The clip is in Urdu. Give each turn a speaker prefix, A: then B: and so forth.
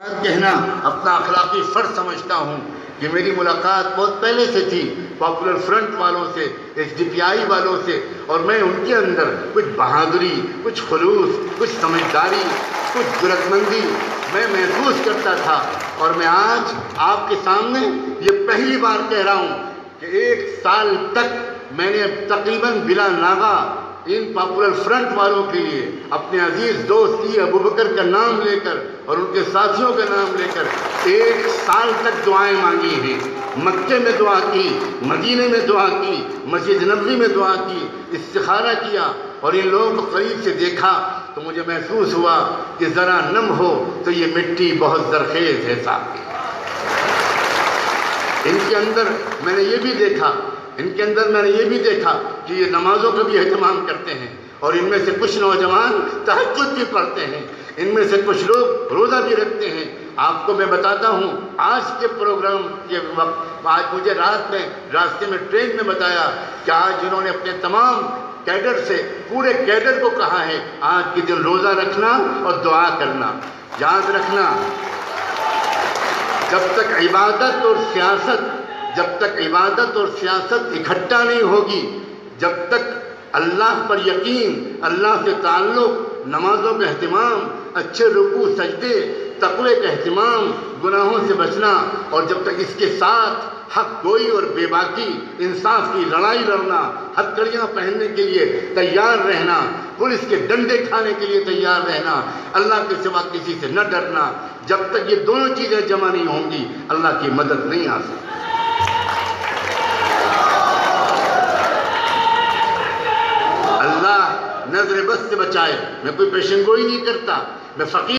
A: کہنا اپنا اخلاقی فرض سمجھتا ہوں کہ میری ملاقات بہت پہلے سے تھی پاپولر فرنٹ والوں سے ایس ڈی پی آئی والوں سے، اور میں ان کے اندر کچھ بہادری، کچھ خلوص، کچھ سمجھداری، کچھ جرت مندی میں محسوس کرتا تھا۔ اور میں آج آپ کے سامنے یہ پہلی بار کہہ رہا ہوں کہ ایک سال تک میں نے تقریباً بلا ناغا ان پاپولر فرنٹ والوں کے لیے اپنے عزیز دوست کی ابو بکر کا نام لے کر اور ان کے ساتھیوں کا نام لے کر ایک سال تک دعائیں مانگی ہیں۔ مکے میں دعا کی مدینے میں دعا کی، مسجد نبوی میں دعا کی، استخارہ کیا اور ان لوگوں کو قریب سے دیکھا تو مجھے محسوس ہوا کہ ذرا نم ہو تو یہ مٹی بہت زرخیز ہے صاحب۔ ان کے اندر میں نے یہ بھی دیکھا ان کے اندر میں نے یہ بھی دیکھا کہ یہ نمازوں کا بھی اہتمام کرتے ہیں اور ان میں سے کچھ نوجوان تحجد بھی پڑھتے ہیں۔ ان میں سے کچھ لوگ روزہ بھی رکھتے ہیں۔ آپ کو میں بتاتا ہوں، آج کے پروگرام کے وقت، آج مجھے رات میں راستے میں ٹرین میں بتایا کہ آج انہوں نے اپنے تمام کیڈر سے، پورے کیڈر کو کہا ہے، آج کے دن روزہ رکھنا اور دعا کرنا۔ یاد رکھنا، جب تک عبادت اور سیاست جب تک عبادت اور سیاست اکٹھا نہیں ہوگی، جب تک اللہ پر یقین، اللہ سے تعلق، نمازوں کا اہتمام، اچھے رکوع، سجدے، تقوی کا اہتمام، گناہوں سے بچنا اور جب تک اس کے ساتھ حق گوئی اور بے باکی، انصاف کی لڑائی لڑنا ہتھکڑیاں پہننے کے لیے تیار رہنا، پولیس کے ڈنڈے کھانے کے لیے تیار رہنا، اللہ کے سوا کسی سے نہ ڈرنا، جب تک یہ دونوں چیزیں جمع نہیں ہوں گی، اللہ کی مدد نہیں آ سکتی اللہ نظر بس سے بچائے۔ میں کوئی پیشن گوئی نہیں کرتا۔ میں فقیر